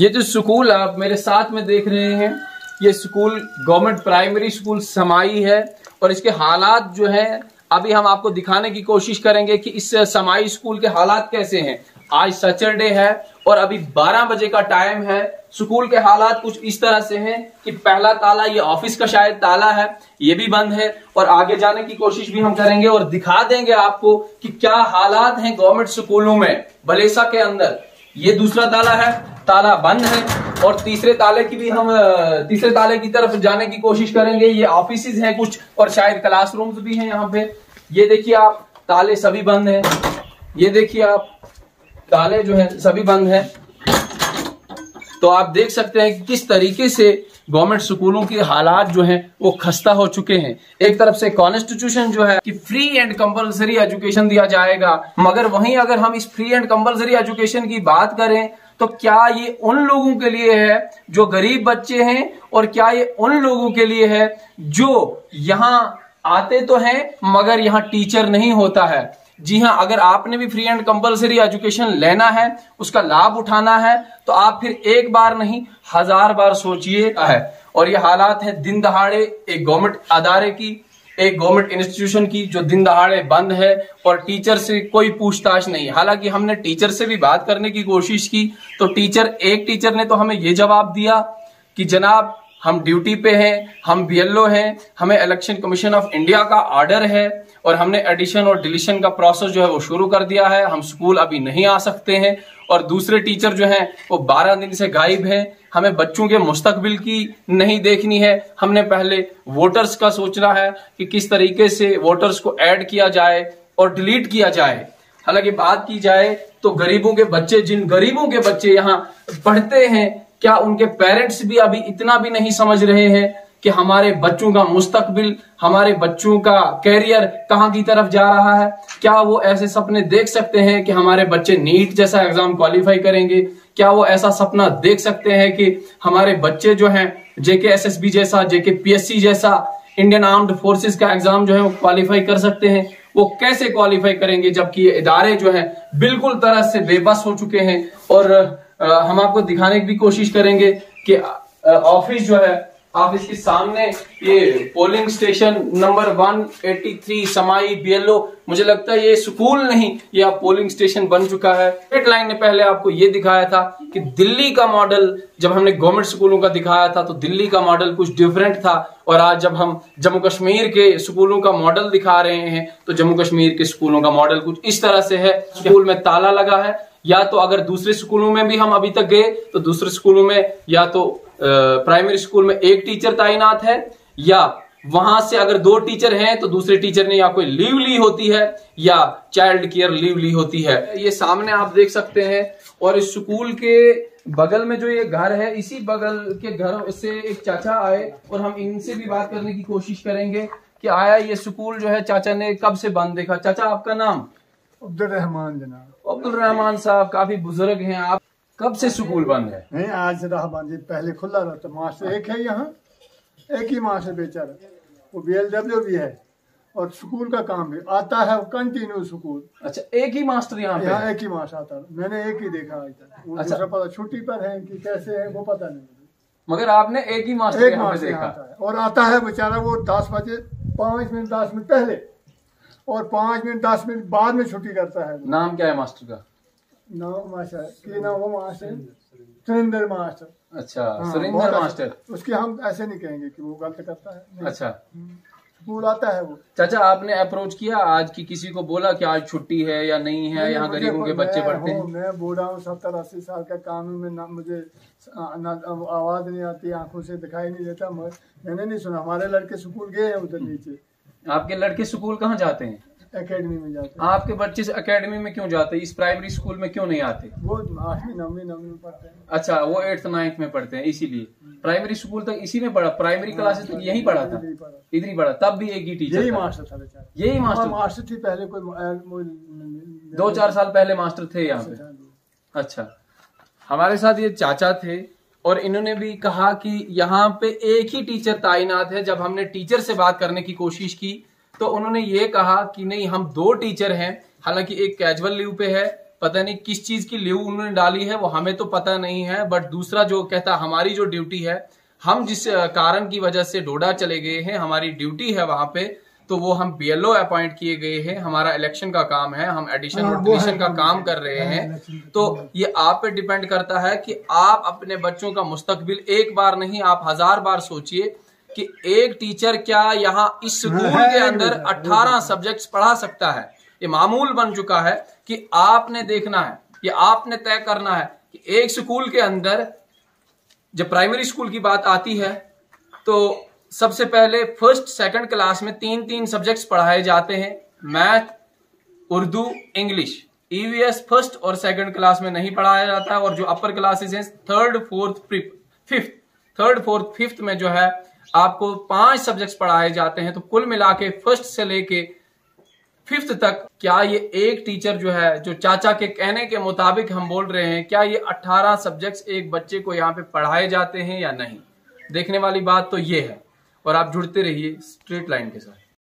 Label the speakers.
Speaker 1: ये जो स्कूल आप मेरे साथ में देख रहे हैं, ये स्कूल गवर्नमेंट प्राइमरी स्कूल समाई है और इसके हालात जो है, अभी हम आपको दिखाने की कोशिश करेंगे कि इस समाई स्कूल के हालात कैसे हैं। आज सैटरडे है और अभी 12 बजे का टाइम है। स्कूल के हालात कुछ इस तरह से हैं कि पहला ताला, ये ऑफ़िस का शायद ताला है, ये भी बंद है और आगे जाने की कोशिश भी हम करेंगे और दिखा देंगे आपको कि क्या हालात हैं गवर्नमेंट स्कूलों में, बलेसा के अंदर। ये दूसरा ताला है, ताला बंद है, और तीसरे ताले की भी हम तीसरे ताले की तरफ़ जाने की कोशिश करेंगे। ये ऑफ़िस हैं कुछ, और शायद क्लासरूम्स भी हैं यहाँ पे। ये देखिए आप, ताले सभी बंद हैं। ये देखिए आप, ताले जो है सभी बंद हैं। तो आप देख सकते हैं कि किस तरीके से गवर्नमेंट स्कूलों के हालात जो हैं, वो खस्ता हो चुके हैं। एक तरफ़ से कॉन्स्टिट्यूशन जो है कि फ्री एंड कंपलसरी एजुकेशन दिया जाएगा, मगर वहीं अगर हम इस फ्री एंड कंपलसरी एजुकेशन की बात करें तो क्या ये उन लोगों के लिए है जो गरीब बच्चे हैं, और क्या ये उन लोगों के लिए है जो यहाँ आते तो हैं, मगर यहाँ टीचर नहीं होता है? जी हाँ अगर आपने भी फ्री एंड कंपलसरी एजुकेशन लेना है, उसका लाभ उठाना है तो आप फिर एक बार नहीं, हज़ार बार सोचिए है। और ये हालात है दिन दहाड़े एक गवर्नमेंट अदारे की, एक गवर्नमेंट इंस्टीट्यूशन की, जो दिन दहाड़े बंद है और टीचर से कोई पूछताछ नहीं हालाँकि हमने टीचर से भी बात करने की कोशिश की तो टीचर एक टीचर ने तो हमें ये जवाब दिया कि जनाब हम ड्यूटी पे हैं, हम बीएलओ हैं, हमें इलेक्शन कमीशन ऑफ़ इंडिया का ऑर्डर है और हमने एडिशन और डिलीशन का प्रोसेस जो है वो शुरू कर दिया है। हम स्कूल अभी नहीं आ सकते हैं और दूसरे टीचर जो हैं, वो 12 दिन से गायब हैं। हमें बच्चों के मुस्तकबिल की नहीं देखनी है। हमने पहले वोटर्स का सोचना है कि किस तरीके से वोटर्स को ऐड किया जाए और डिलीट किया जाए। हालाँकि बात की जाए तो गरीबों के बच्चे, जिन गरीबों के बच्चे यहाँ पढ़ते हैं क्या उनके पेरेंट्स भी अभी इतना भी नहीं समझ रहे हैं कि हमारे बच्चों का मुस्तकबिल, हमारे बच्चों का कैरियर कहाँ की तरफ़ जा रहा है? क्या वो ऐसे सपने देख सकते हैं कि हमारे बच्चे नीट जैसा एग्ज़ाम क्वालिफाई करेंगे? क्या वो ऐसा सपना देख सकते हैं कि हमारे बच्चे जो हैं जेके एस जैसा जेके पीएससी जैसा इंडियन आर्म्ड फोर्सेस का एग्ज़ाम जो है वो क्वालिफाई कर सकते हैं? वो कैसे क्वालिफाई करेंगे, जबकि ये इदारे जो है, बिल्कुल तरह से बेबस हो चुके हैं। और हम आपको दिखाने की भी कोशिश करेंगे कि ऑफ़िस जो है आप इसके सामने ये पोलिंग स्टेशन नंबर 183 समाई बीएलओ मुझे लगता है ये स्कूल नहीं, ये आप पोलिंग स्टेशन बन चुका है। रेड लाइन ने पहले आपको ये दिखाया था कि दिल्ली का मॉडल, जब हमने गवर्नमेंट स्कूलों का दिखाया था तो दिल्ली का मॉडल कुछ डिफरेंट था। और आज जब हम जम्मू कश्मीर के स्कूलों का मॉडल दिखा रहे हैं तो जम्मू कश्मीर के स्कूलों का मॉडल कुछ इस तरह से है। स्कूल में ताला लगा है। या तो अगर दूसरे स्कूलों में भी हम अभी तक गए तो दूसरे स्कूलों में, या तो प्राइमरी स्कूल में एक टीचर तैनात है, या वहाँ से अगर दो टीचर हैं तो दूसरे टीचर ने या कोई लीव ली होती है, या चाइल्ड केयर लीव ली होती है। ये सामने आप देख सकते हैं, और इस स्कूल के बगल में जो ये घर है, इसी बगल के घर से एक चाचा आए, और हम इनसे भी बात करने की कोशिश करेंगे कि आया ये स्कूल जो है, चाचा ने कब से बंद देखा? चाचा, आपका नाम?
Speaker 2: अब्दुल रहमान जनाब।
Speaker 1: अब्दुल रहमान साहब काफ़ी बुज़ुर्ग हैं आप कब से स्कूल बंद है?
Speaker 2: नहीं आज रहा बंद पहले खुला रहता मास्टर एक है यहाँ एक ही मास्टर बेचारा। वो बी एल डब्ल्यू भी है और स्कूल का काम भी। आता है कंटिन्यू स्कूल।
Speaker 1: अच्छा एक ही मास्टर यहाँ पे
Speaker 2: यहाँ एक ही मास्टर आता है। मैंने एक ही देखा आज तक। अच्छा। पता छुट्टी पर है कि कैसे है वो पता नहीं।
Speaker 1: मगर आपने एक ही मास्टर एक मास्टर देखा।
Speaker 2: है। और आता है बेचारा वो दस बजे पाँच मिनट दस मिनट पहले। और पाँच मिनट दस मिनट बाद में छुट्टी करता है।
Speaker 1: नाम क्या है मास्टर का?
Speaker 2: नाम मास्टर की नाम वो मास्टर? सुरेंद्र मास्टर।
Speaker 1: अच्छा हाँ, सुरेंद्र मास्टर।
Speaker 2: उसके हम ऐसे नहीं कहेंगे कि वो गलत करता है।
Speaker 1: अच्छा।
Speaker 2: हम्म, स्कूल आता है वो।
Speaker 1: चाचा आपने अप्रोच किया? आज की किसी को बोला कि आज छुट्टी है या नहीं है? यहाँ गरीबों के बच्चे पढ़ते हैं
Speaker 2: मैं बूढ़ा हूँ सत्तर अस्सी साल का कानून में ना मुझे आवाज़ नहीं आती आँखों से दिखाई नहीं देता। मैंने नहीं सुना। हमारे लड़के स्कूल गए हैं उधर नीचे।
Speaker 1: आपके लड़के स्कूल कहाँ जाते हैं?
Speaker 2: एकेडमी में जाते हैं।
Speaker 1: आपके बच्चे एकेडमी में क्यों जाते हैं? इस प्राइमरी स्कूल में क्यों नहीं आते?
Speaker 2: वो आठवीं नौवीं नौवीं में पढ़ते हैं।
Speaker 1: अच्छा वो एट्थ नाइन्थ में पढ़ते हैं इसीलिए। प्राइमरी स्कूल तक इसी में पढ़ा प्राइमरी क्लासेस तो यही पढ़ा था। इधर ही पढ़ा तब भी एक ही टीचर
Speaker 2: यही मास्टर था
Speaker 1: यही मास्टर
Speaker 2: मास्टर थी। पहले कोई
Speaker 1: दो चार साल पहले मास्टर थे यहाँ पे। अच्छा। हमारे साथ ये चाचा थे और इन्होंने भी कहा कि यहाँ पे एक ही टीचर तैनात है। जब हमने टीचर से बात करने की कोशिश की तो उन्होंने ये कहा कि नहीं, हम दो टीचर हैं। हालाँकि एक कैजुअल लीव पे है। पता नहीं किस चीज़ की लीव उन्होंने डाली है, वो हमें तो पता नहीं है। बट दूसरा जो कहता, हमारी जो ड्यूटी है, हम जिस कारण की वजह से डोडा चले गए हैं, हमारी ड्यूटी है वहाँ पे तो वो हम बी बीएलओ अपॉइंट किए गए हैं। हमारा इलेक्शन का काम है हम एडिशन
Speaker 2: हाँ,
Speaker 1: और का
Speaker 2: काम
Speaker 1: कर रहे
Speaker 2: हाँ,
Speaker 1: हैं। तो। ये आप पे डिपेंड करता है कि आप अपने बच्चों का मुस्तकबिल एक बार नहीं आप हज़ार बार सोचिए कि एक टीचर क्या यहाँ इस स्कूल के अंदर
Speaker 2: बेटा,
Speaker 1: 18 सब्जेक्ट्स पढ़ा सकता है। ये मामूल बन चुका है कि आपने देखना है ये आपने तय करना है कि एक स्कूल के अंदर जब प्राइमरी स्कूल की बात आती है तो सबसे पहले फ़र्स्ट सेकंड क्लास में तीन तीन सब्जेक्ट्स पढ़ाए जाते हैं। Math Urdu English EVS first और सेकंड क्लास में नहीं पढ़ाया जाता और जो अपर क्लासेस हैं third fourth fifth third fourth fifth में जो है, आपको पाँच सब्जेक्ट्स पढ़ाए जाते हैं। तो कुल मिला के फ़र्स्ट से लेके फिफ्थ तक क्या ये एक टीचर जो है, जो चाचा के कहने के मुताबिक हम बोल रहे हैं, क्या ये 18 सब्जेक्ट्स एक बच्चे को यहाँ पे पढ़ाए जाते हैं या नहीं? देखने वाली बात तो ये है। और आप जुड़ते रहिए स्ट्रेट लाइन के साथ।